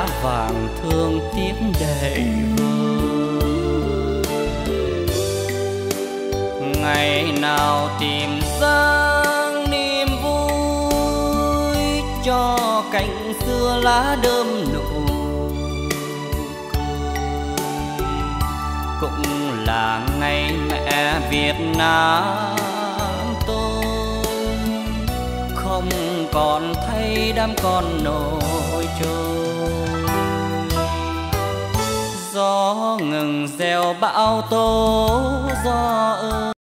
lá vàng thương tiếc đầy ngày nào tìm ra niềm vui cho cành xưa lá đơm nụ. Cũng là ngày mẹ Việt Nam tôi không còn thấy đám con nổi. Gió ngừng gieo bão tố gió ơi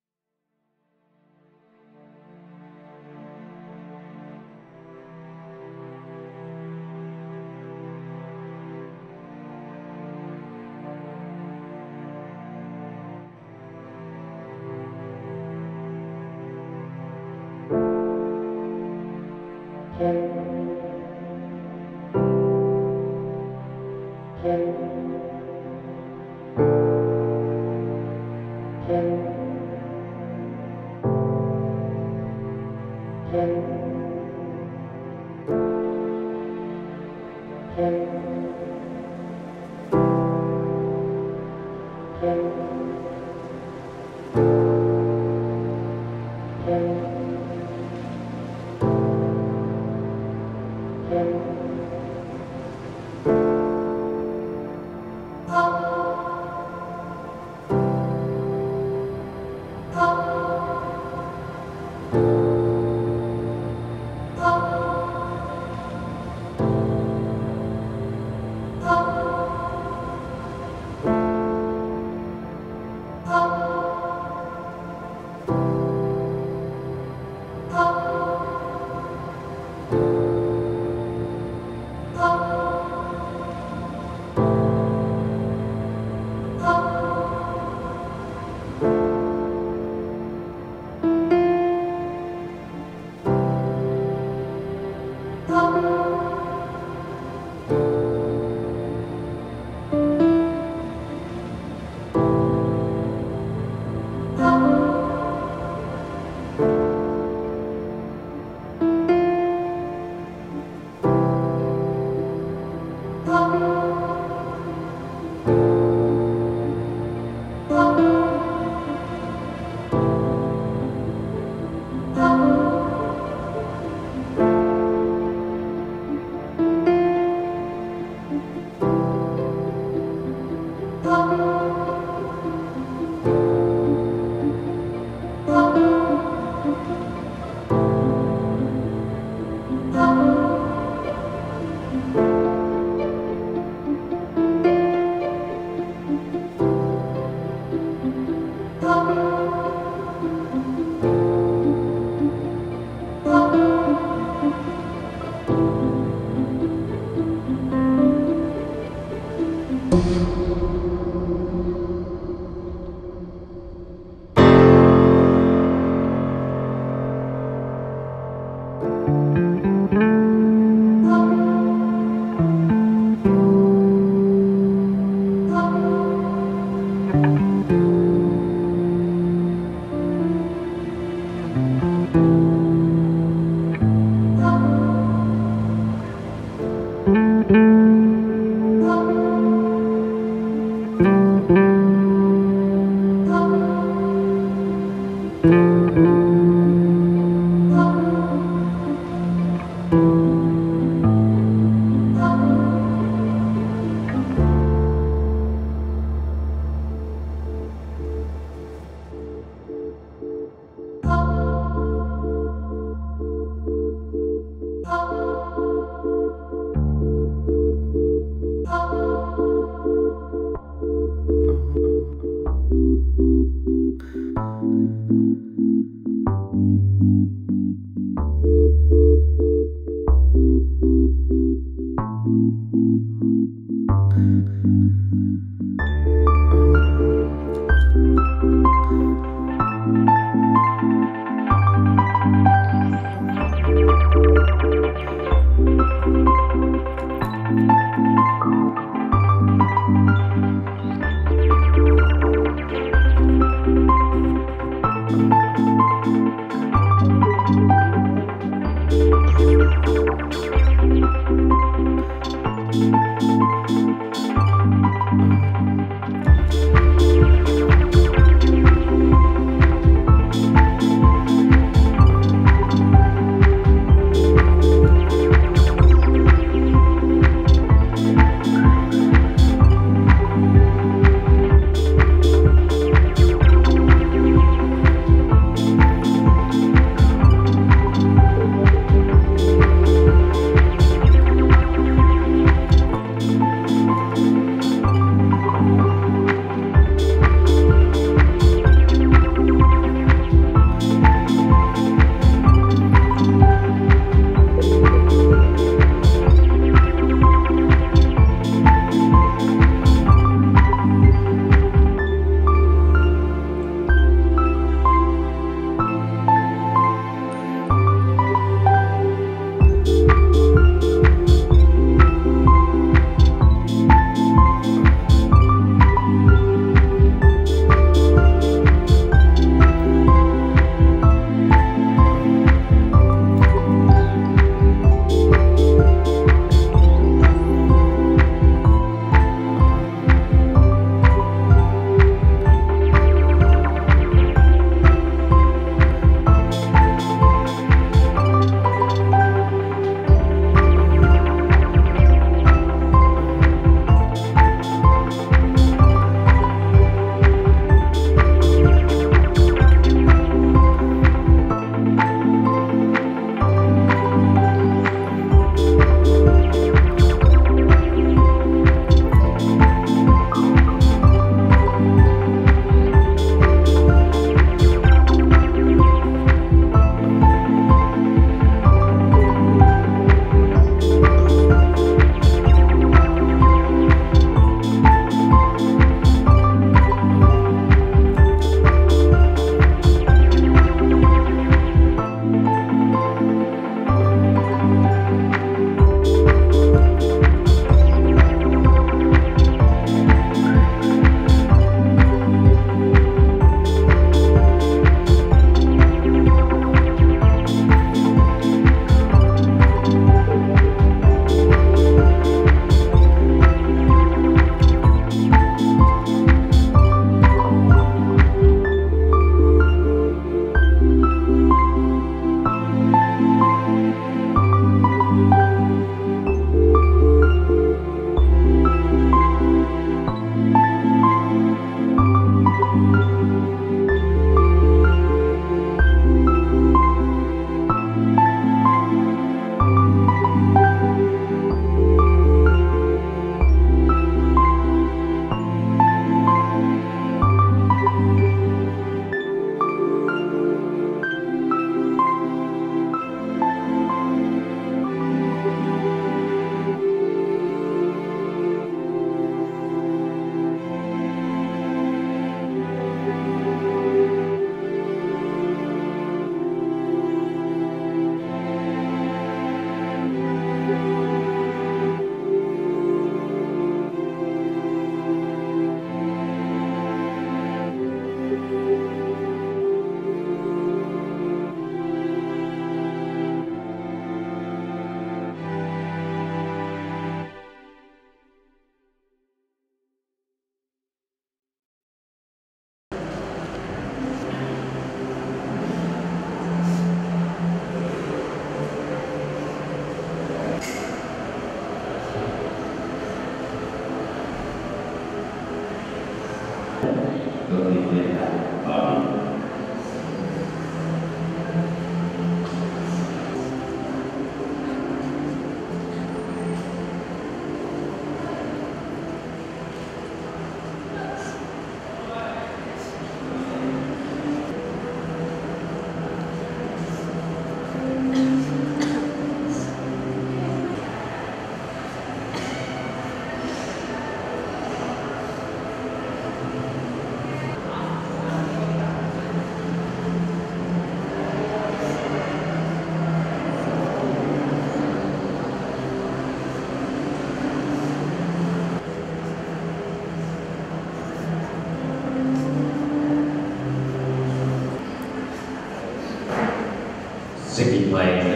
like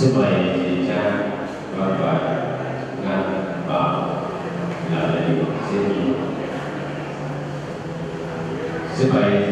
xin mời chị cha vâng, và bà ngăn bảo là đại biểu xin xin mời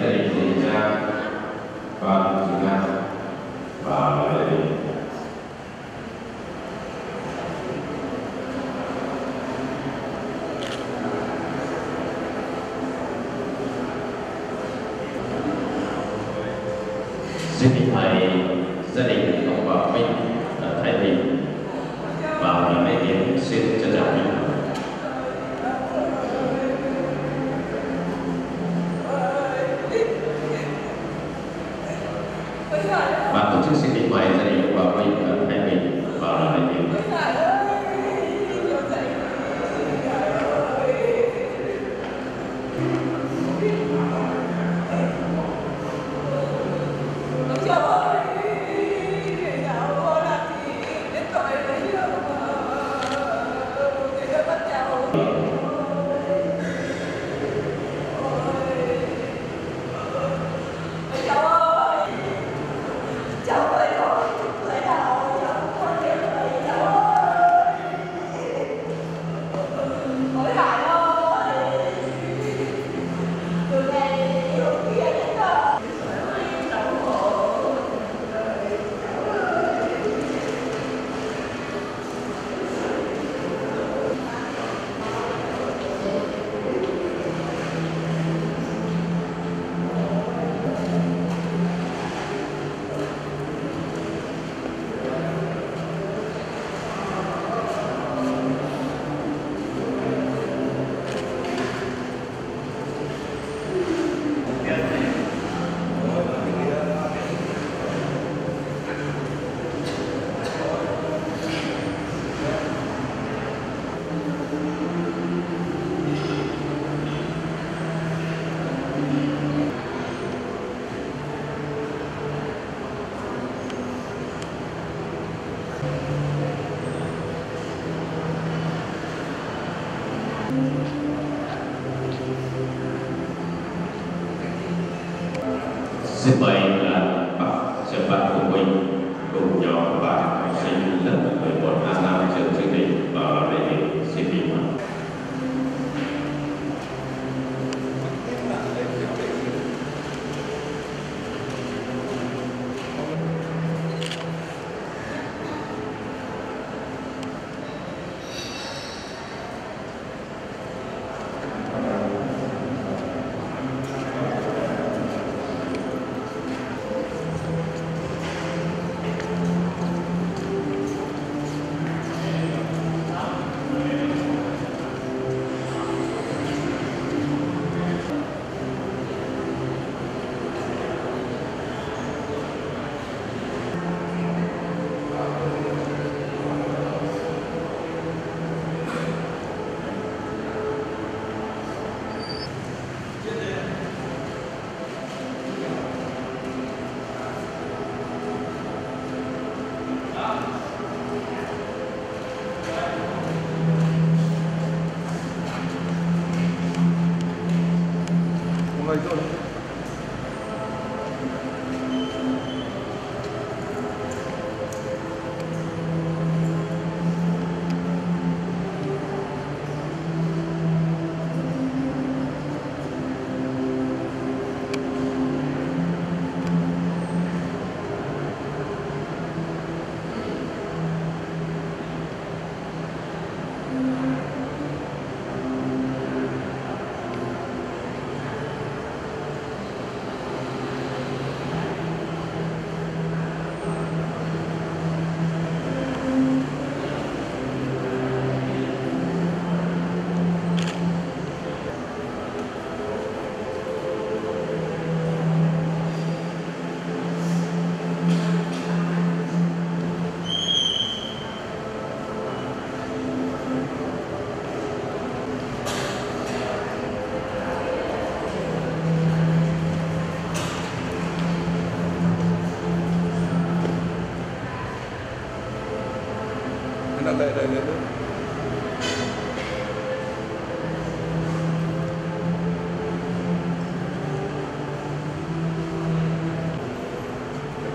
đây đây đây đây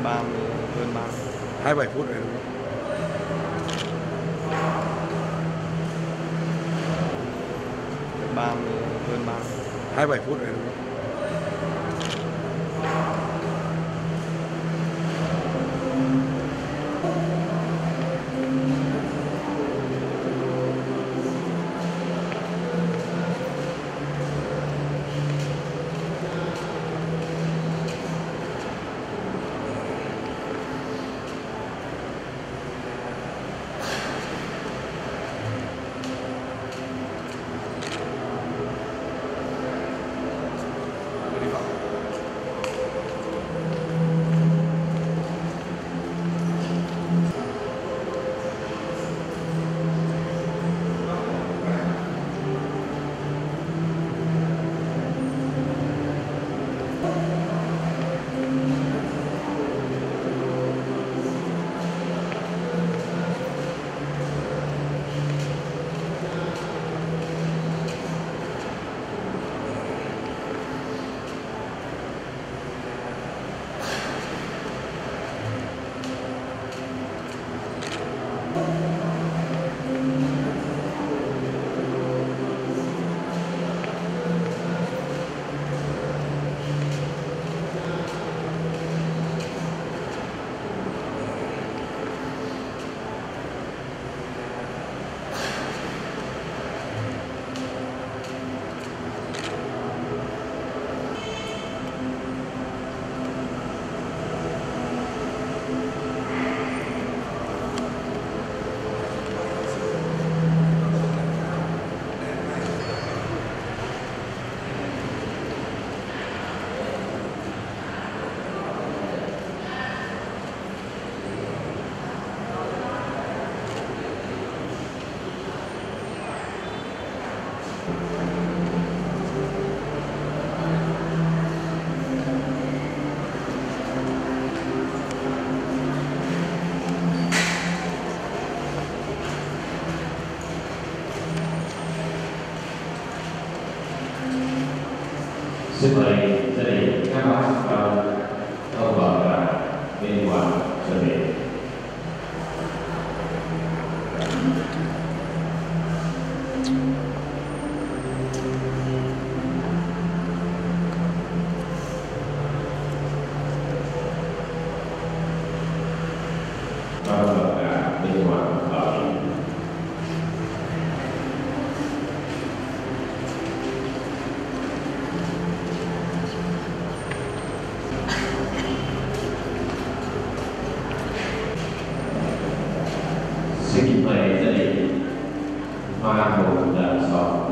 ba hơn ba hai bảy phút rồi đúng không? ba hơn ba hai bảy phút rồi đúng không? Xin mời gia đình các bác vào ông bà và bên ngoài chuẩn bị. Các ông bà và bên ngoài vào đi. Xin mời gia đình Hoa Hồng Đàn Sọc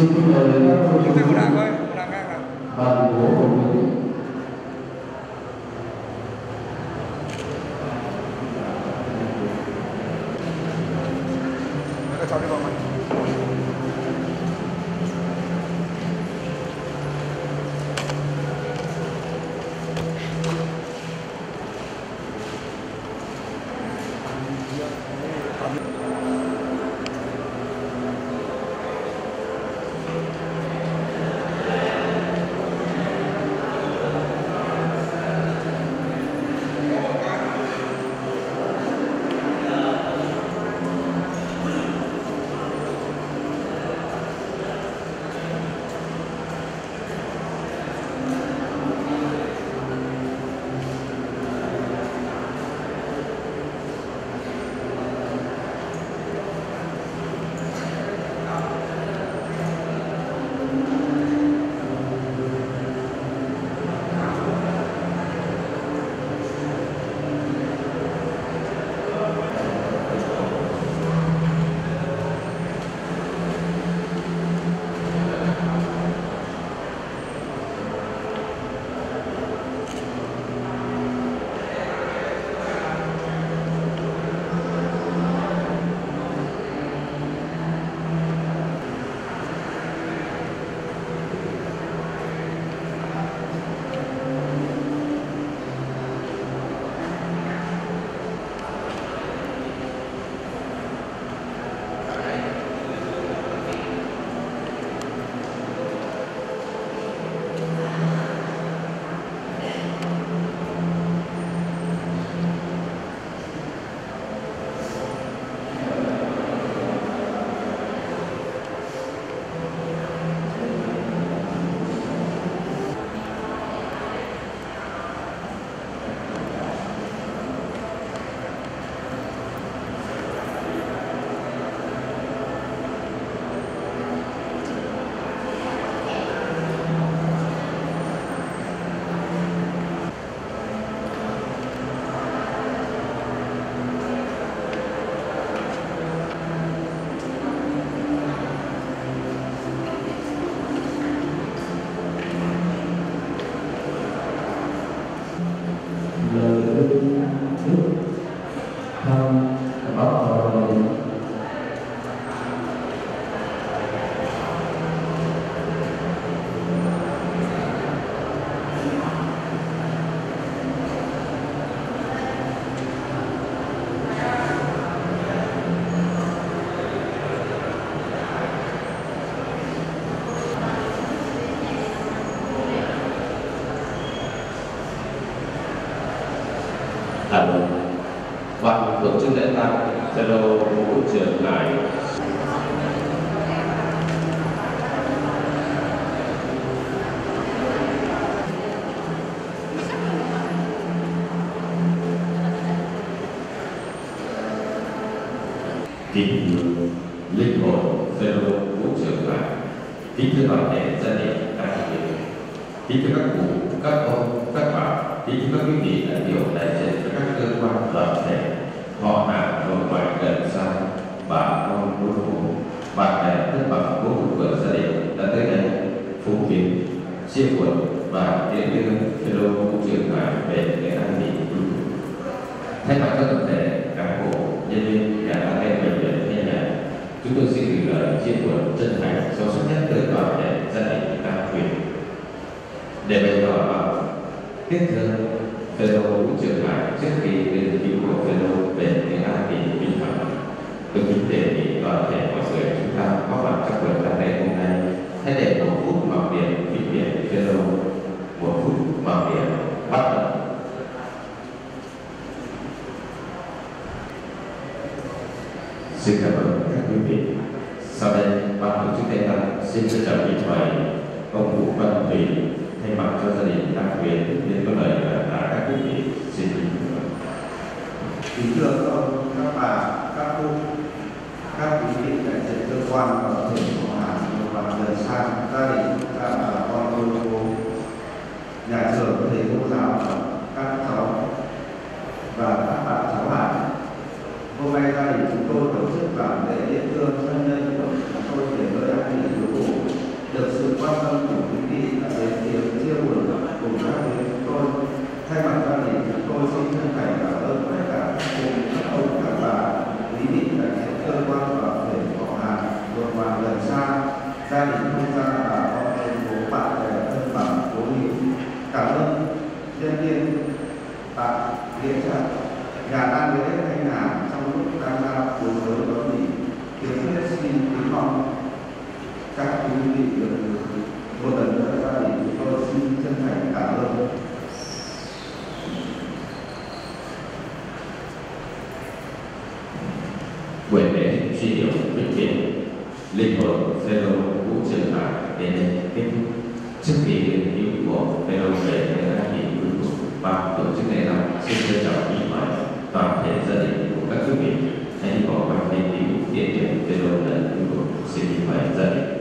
chúng tôi xin kính hãy để một phút mặc niệm vĩnh biệt đầu một phút mặc niệm bắt đầu. Xin cảm ơn các quý vị. Sau đây, ban tổ chức lễ tăng xin trân trọng kính mời của Phêrô cũng trừng để đến kết thúc. Trước khi nghiên cứu của Phêrô về những các nghị cuối cùng và tổ chức này là xin trân trọng ý mời toàn thể gia đình của các chức vị. Hãy bỏ qua nghiên cứu tiền điểm Phêrô lần cuối cùng. Xin ý mời gia đình.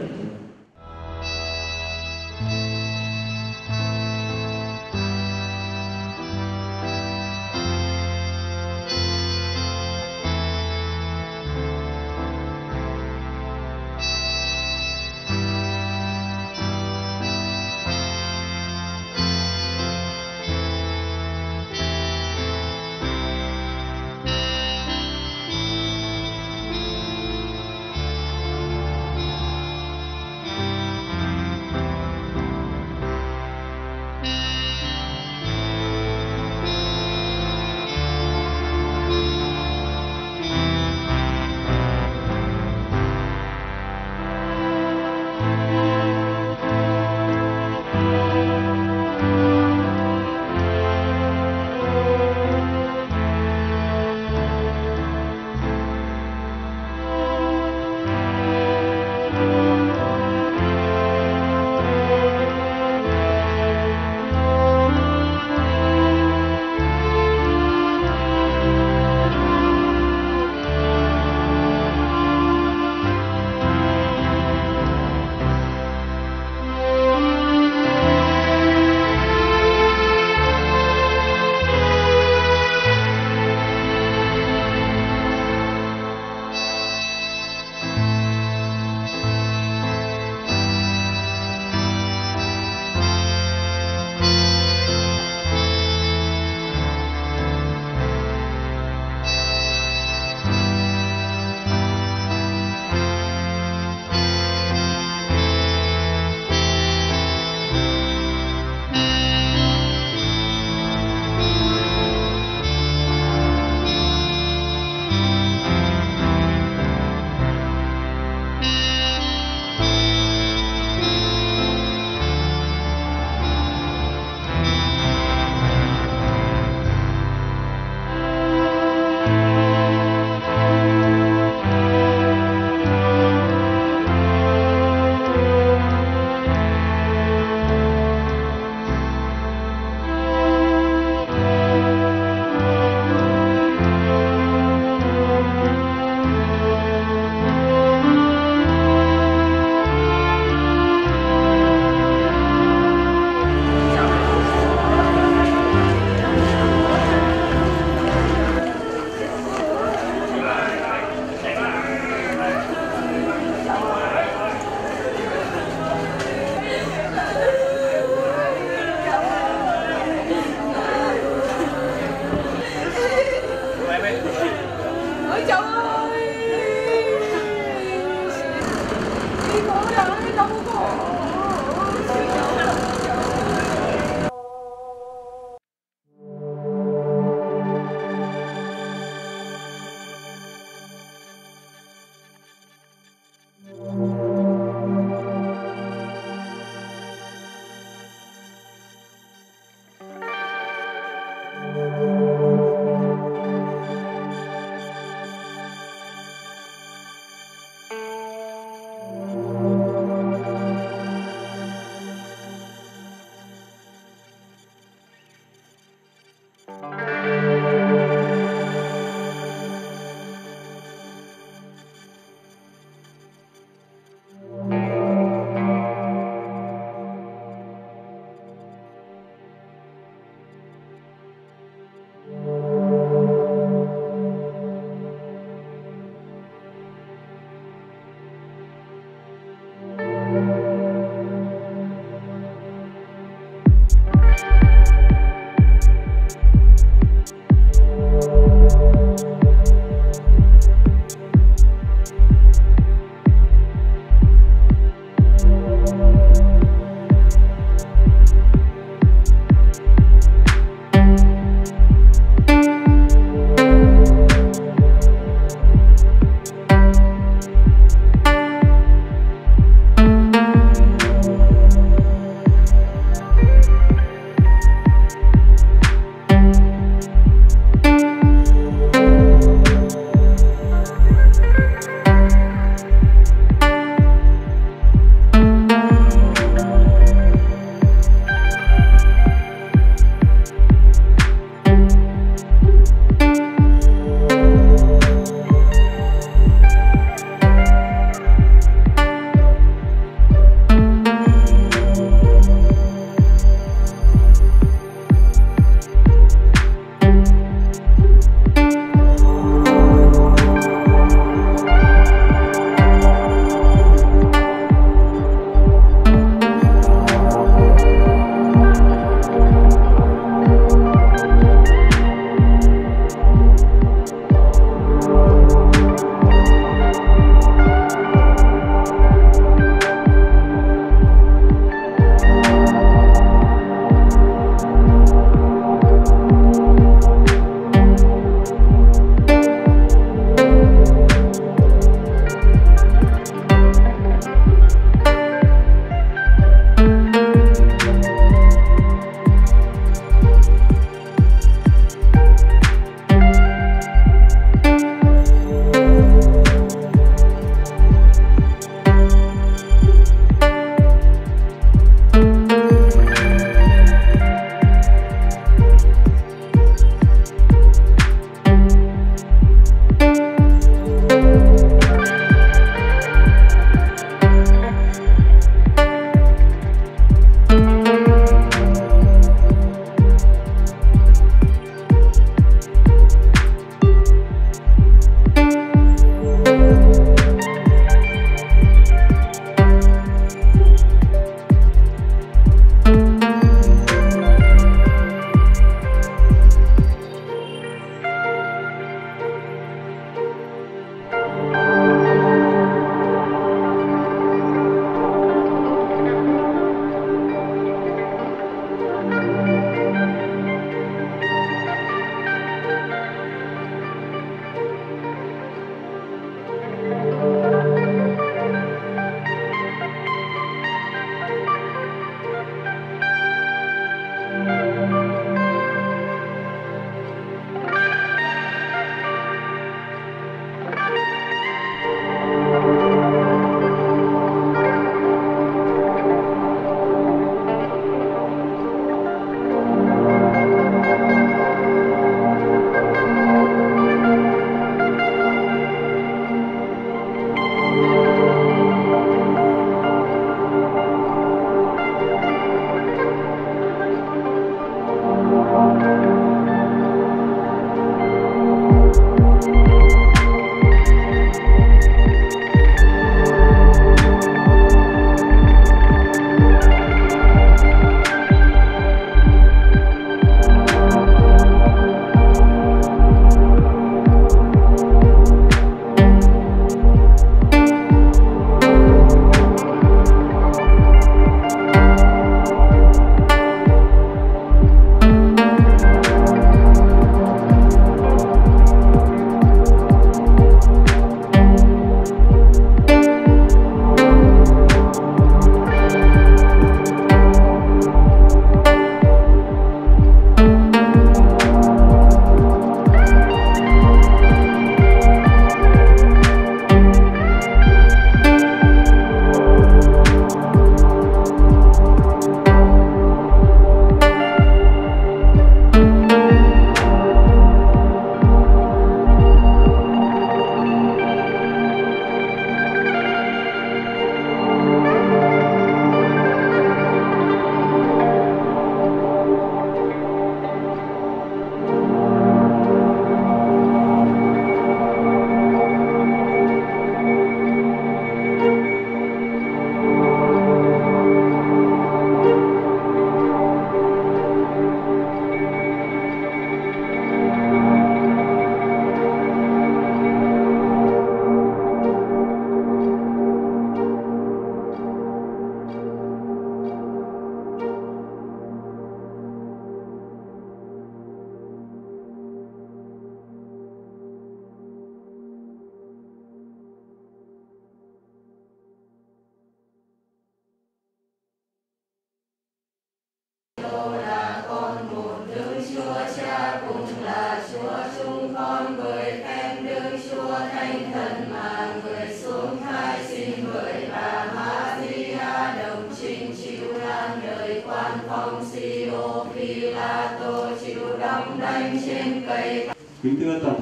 都不够。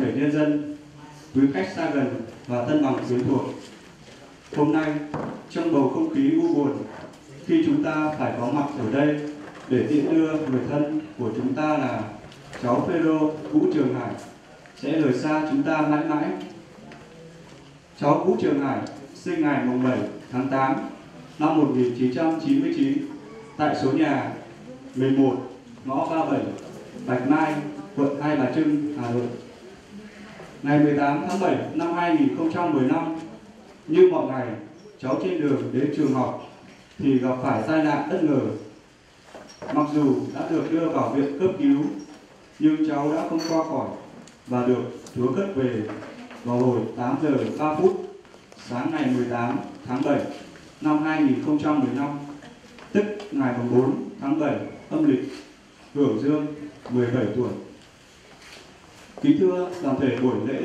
Thể nhân dân, quý khách xa gần và thân bằng quyến thuộc. Hôm nay, trong bầu không khí u buồn, khi chúng ta phải có mặt ở đây để tiễn đưa người thân của chúng ta là cháu Phêrô Vũ Trường Hải sẽ rời xa chúng ta mãi mãi. Cháu Vũ Trường Hải sinh ngày mùng 7 tháng 8 năm 1999 tại số nhà 11 ngõ 37 Bạch Mai, quận Hai Bà Trưng, Hà Nội. Ngày 18 tháng 7 năm 2015, như mọi ngày, cháu trên đường đến trường học thì gặp phải tai nạn bất ngờ. Mặc dù đã được đưa vào viện cấp cứu, nhưng cháu đã không qua khỏi và được Chúa cất về vào hồi 8 giờ 3 phút sáng ngày 18 tháng 7 năm 2015, tức ngày 4 tháng 7 âm lịch, hưởng dương 17 tuổi. Kính thưa toàn thể buổi lễ,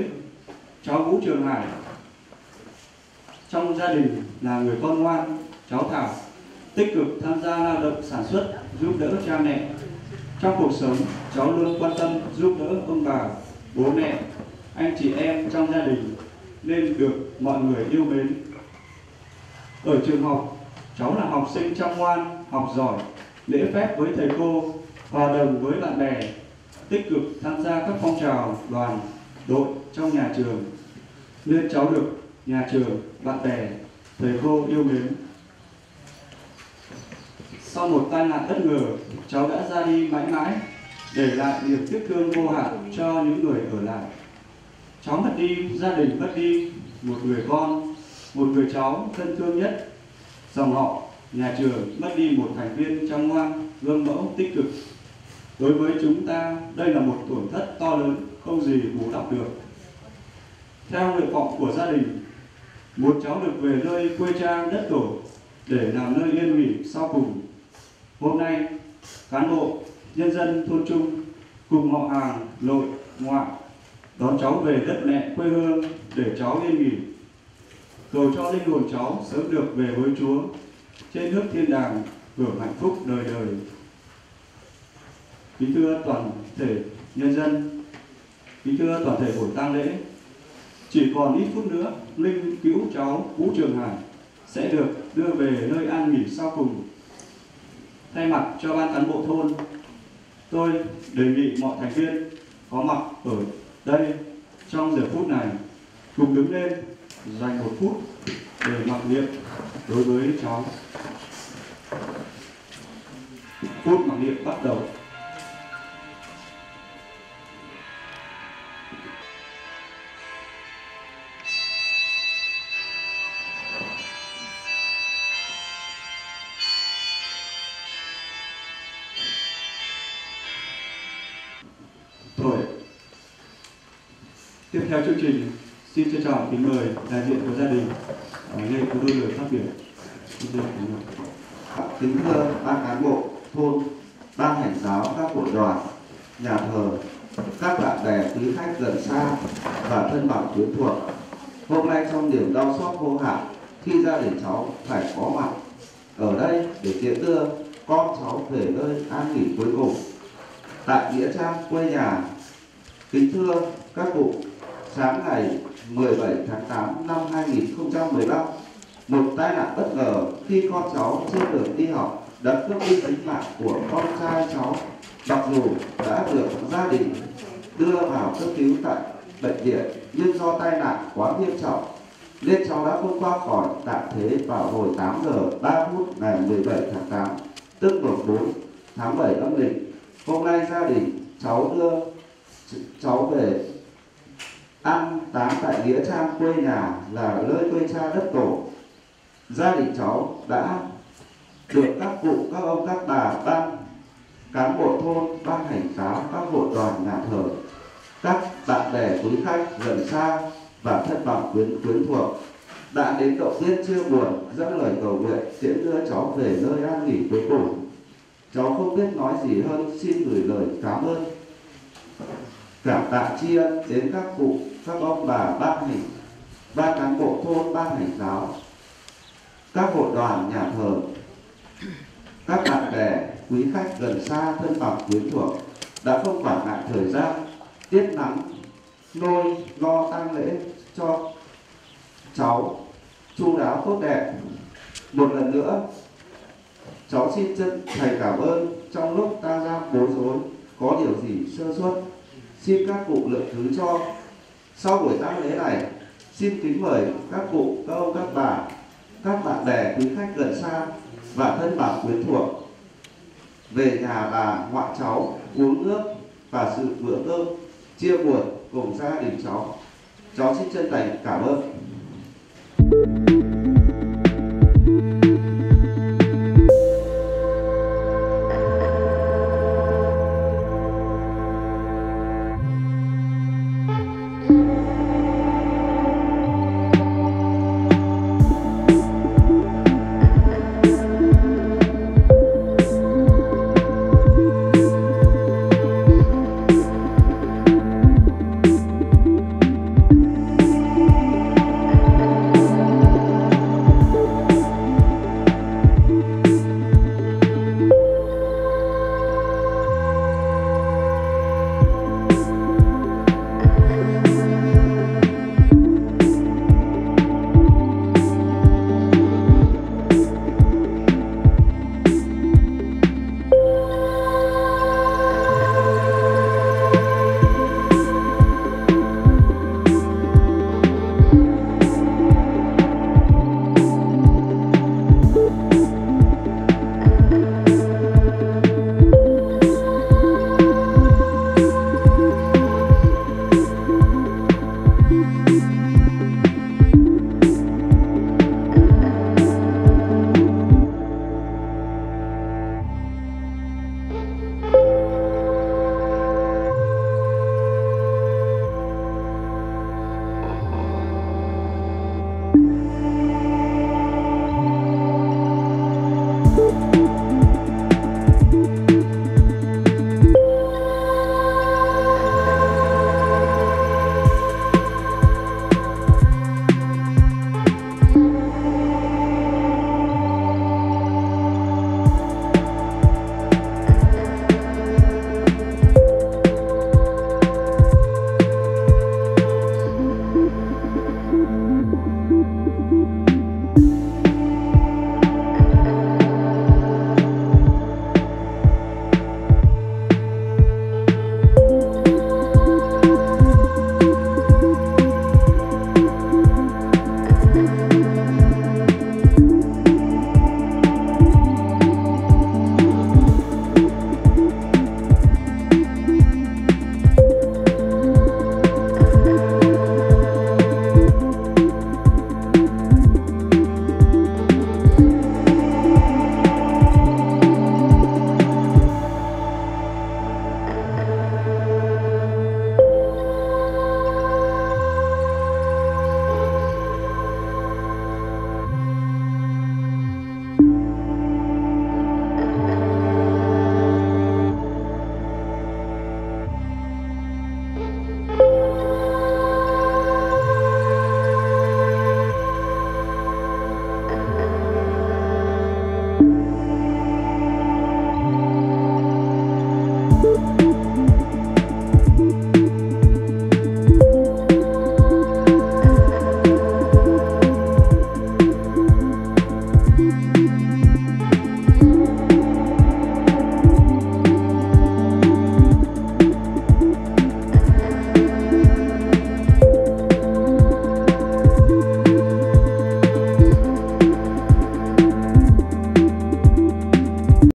cháu Vũ Trường Hải trong gia đình là người con ngoan, cháu Thảo tích cực tham gia lao động sản xuất, giúp đỡ cha mẹ. Trong cuộc sống, cháu luôn quan tâm giúp đỡ ông bà, bố mẹ, anh chị em trong gia đình nên được mọi người yêu mến. Ở trường học, cháu là học sinh chăm ngoan, học giỏi, lễ phép với thầy cô, hòa đồng với bạn bè, tích cực tham gia các phong trào, đoàn, đội trong nhà trường, nên cháu được nhà trường, bạn bè, thầy cô yêu mến. Sau một tai nạn bất ngờ, cháu đã ra đi mãi mãi, để lại niềm tiếc thương vô hạn cho những người ở lại. Cháu mất đi, gia đình mất đi, một người con, một người cháu thân thương nhất, dòng họ, nhà trường mất đi một thành viên trong ngoan, gương mẫu tích cực. Đối với chúng ta, đây là một tổn thất to lớn, không gì bù đắp được. Theo nguyện vọng của gia đình, muốn cháu được về nơi quê cha đất tổ để làm nơi yên nghỉ sau cùng. Hôm nay, cán bộ, nhân dân thôn trung cùng họ hàng, nội, ngoại đón cháu về đất mẹ quê hương để cháu yên nghỉ. Cầu cho linh hồn cháu sớm được về với Chúa trên nước thiên đàng hưởng hạnh phúc đời đời. Kính thưa toàn thể nhân dân, kính thưa toàn thể buổi tang lễ, chỉ còn ít phút nữa, linh cứu cháu Vũ Trường Hải sẽ được đưa về nơi an nghỉ sau cùng. Thay mặt cho ban cán bộ thôn, tôi đề nghị mọi thành viên có mặt ở đây trong giờ phút này cùng đứng lên dành một phút để mặc niệm đối với cháu. Phút mặc niệm bắt đầu. Theo chương trình xin trân trọng kính mời đại diện của gia đình ở đây có đôi lời phát biểu. Xin được kính mời. Kính thưa ban cán bộ thôn, ban hành giáo các hội đoàn, nhà thờ, các bạn bè quý khách gần xa và thân bằng tuyến thuộc. Hôm nay trong niềm đau xót vô hạn khi gia đình cháu phải có mặt ở đây để tiễn đưa con cháu về nơi an nghỉ cuối cùng tại nghĩa trang quê nhà. Kính thưa các cụ, sáng ngày 17 tháng 8 năm 2013, một tai nạn bất ngờ khi con cháu trên đường đi học đã cướp đi tính mạng của con trai cháu. Mặc dù đã được gia đình đưa vào cấp cứu tại bệnh viện nhưng do tai nạn quá nghiêm trọng nên cháu đã không qua khỏi tạm thế vào hồi 8 giờ 3 phút ngày 17 tháng 8 tức 14 tháng 7 âm lịch. Hôm nay gia đình cháu đưa cháu về ăn táng tại nghĩa trang quê nhà là nơi quê cha đất tổ. Gia đình cháu đã được các cụ, các ông, các bà, ban cán bộ thôn, ban hành giáo, các hội đoàn, nhà thờ. Các bạn bè quý khách gần xa và thân bằng quyến quyến thuộc đã đến động viên chưa buồn dẫn lời cầu nguyện, tiễn đưa cháu về nơi an nghỉ cuối cùng. Cháu không biết nói gì hơn, xin gửi lời cảm ơn, cảm tạ tri ân đến các cụ các ông bà ban hành ba cán bộ thôn ban thầy giáo, các hội đoàn, nhà thờ, các bạn bè, quý khách gần xa, thân bằng, quyến thuộc đã không quản ngại thời gian, tiết nắng, nôi, lo tang lễ cho cháu. Chu đáo, tốt đẹp. Một lần nữa, cháu xin chân thầy cảm ơn. Trong lúc ta ra bối rối, có điều gì sơ suất, xin các cụ lượng thứ cho sau buổi tang lễ này, xin kính mời các cụ, các ông, các bà, các bạn bè, quý khách gần xa và thân bạn quyến thuộc về nhà bà, ngoại cháu uống nước và sự bữa cơm chia buồn cùng gia đình cháu. Cháu xin chân thành cảm ơn.